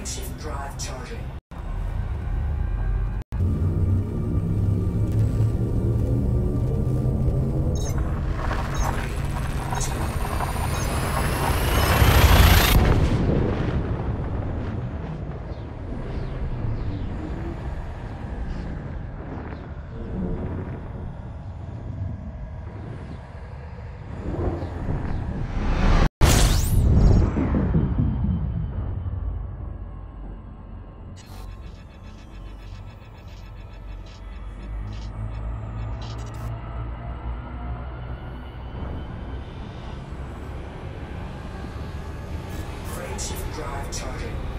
Frameshift drive charging. Drive charging.